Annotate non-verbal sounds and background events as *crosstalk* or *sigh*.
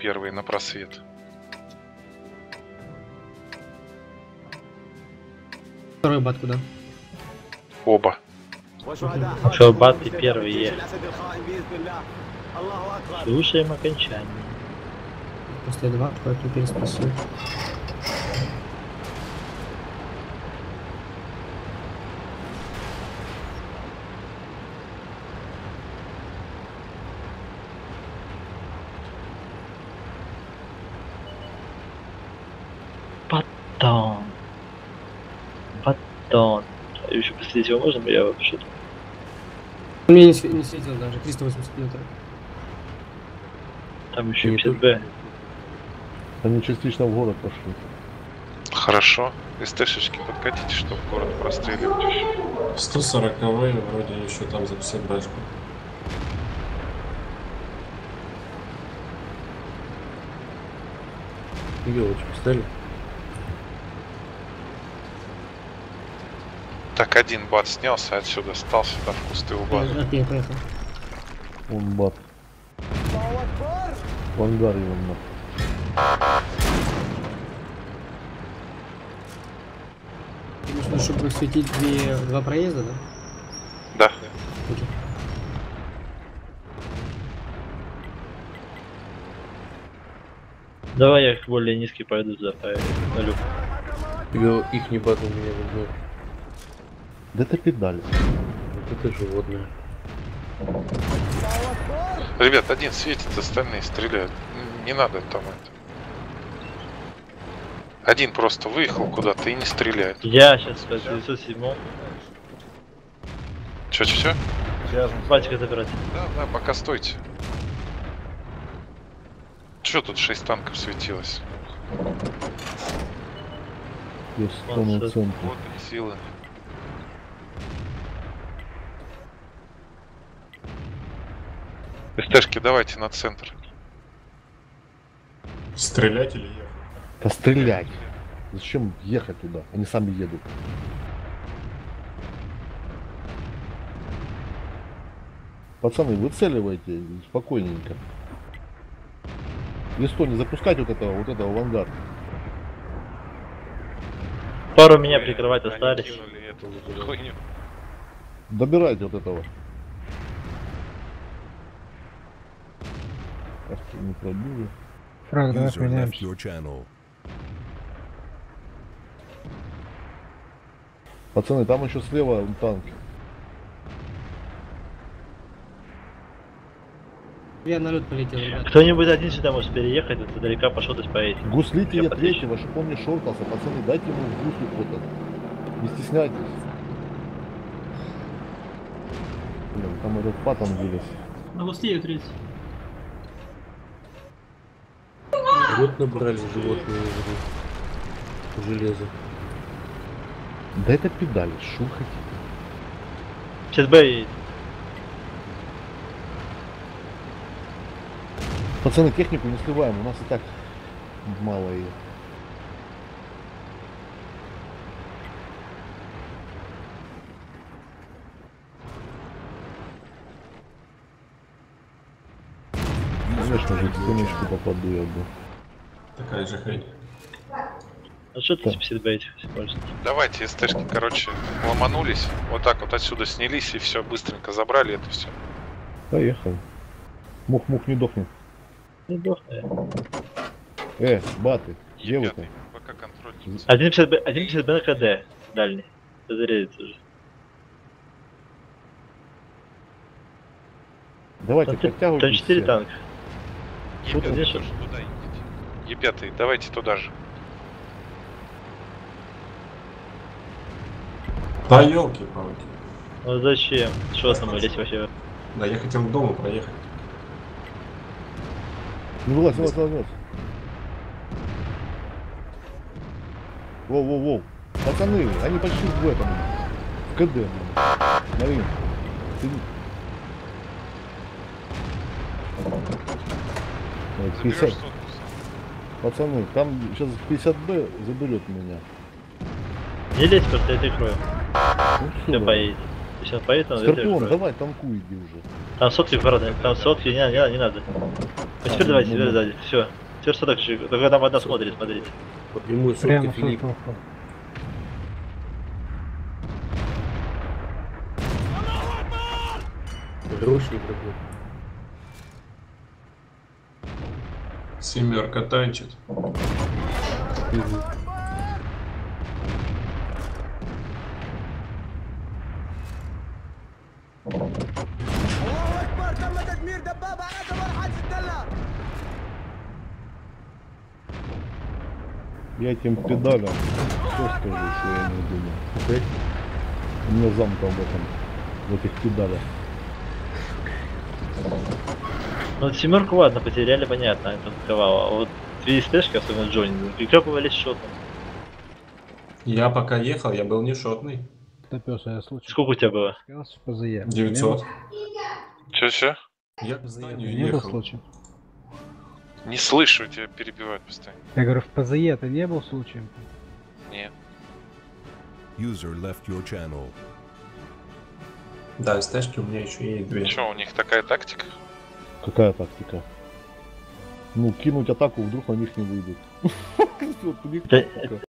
первый на просвет. Второй бат куда? Оба. Что, бат ты первый е. Слушаем окончание. После два, поэтому переспросил. Батон. Батон. Еще посмотреть его можно, я вообще Он меня не, св- не светил даже, 380 метров. Там еще Не 50Б. Они частично в город пошли. Хорошо. СТшечки подкатите, чтобы город простреливать еще. 140 вроде еще там за 50 башку. Елочку стали. Так, один бат снялся отсюда, стал сюда в кусты у базы. От меня поехал. Он бат. В ангар его на. Ты нужно, чтобы светить две, два проезда, да? Да. Окей. Давай я более низкий пойду за люк. Их не бат у меня в. Да это педаль. Вот это животное. Ребят, один светит, остальные стреляют. Не надо там это. Один просто выехал куда-то и не стреляет. Я сейчас по 907 Че-че-че? Батика забирать. Да, да, пока стойте. Че тут 6 танков светилось? Есть. Вот и силы. СТшки, давайте на центр. Стрелять или ехать? Да стрелять. Зачем ехать туда? Они сами едут. Пацаны, выцеливайте спокойненько. И что, не запускать вот этого, вот этого в ангар? Пару меня прикрывать остались. Добирайте вот этого. Ах, ты не пробили. Франк, давай User поменяем. left your channel. Пацаны, там еще слева танк. Я на лед полетел, ребят. Кто-нибудь один сюда может переехать, вот издалека пошел то поедет. Гуслите Я третьего, чтобы он не шортался. Пацаны, дайте ему в гуслю фото. Не стесняйтесь. Блин, там этот патон вылез. На густею 30. Вот набрали животные уже. Железо. Да это педаль, шо вы хотите? 50Б едет. Пацаны, технику не сливаем, у нас и так мало ее. Конечно же, в стеночку попаду я бы. Такая же хрень. А что ты 50Б этих используешь? Давайте СТшки, короче, ломанулись. Вот так вот отсюда снялись и все, быстренько забрали это все. Поехали. Мух-мух не дохнет. Не дохнет. Э, баты, где вы там? Пока контроль. Один 50Б, один 50Б на КД. Дальний. Зарядится уже. Давайте, подтягивайтесь там 4 все. танка. Е5 Тут здесь тоже туда идите. Е5, давайте туда же. Да елки-палки. Ну зачем? Что там лезть вообще? Да, я хотел к дому проехать. Не вылазь, вылазь, вылазь, вылазь. Воу, воу, воу. Пацаны, они почти в этом. В КД. Марин. Ты... Ой, 50. Пацаны, там сейчас 50Б заберет меня. Не лезь, просто я прикрою. Ну, Все поедет. Если он поедет, он Скорпион, давай, танкуй, иди уже. Там сотки в городе, там сотки, не, не, не надо. А теперь давайте, теперь сзади. Все. Теперь же? Только там одна смотрит, смотрите. По прямой сотке Филипп. Ручник такой. Семерка танчит. Мгм. Я этим педалям все скажу, что я не думаю. Опять? У меня замка в этом, в этих педалях. Ну вот семерку ладно, потеряли, понятно, это ковало. А вот две СТшки, особенно Джонни, приклепывались шотом. Я пока ехал, я был не шотный. Топёс, я случай. Сколько у тебя было? Сказал, что позаед. 900. Че-че? Я к зданию Не был случай? Не слышу, тебя перебивают постоянно. Я говорю, в ПЗЕ ты не был случаем? Нет. User left your channel. Да, СТшки у меня еще есть две. Че, у них такая тактика? Какая тактика? Ну, кинуть атаку, вдруг на них не выйдут. *laughs*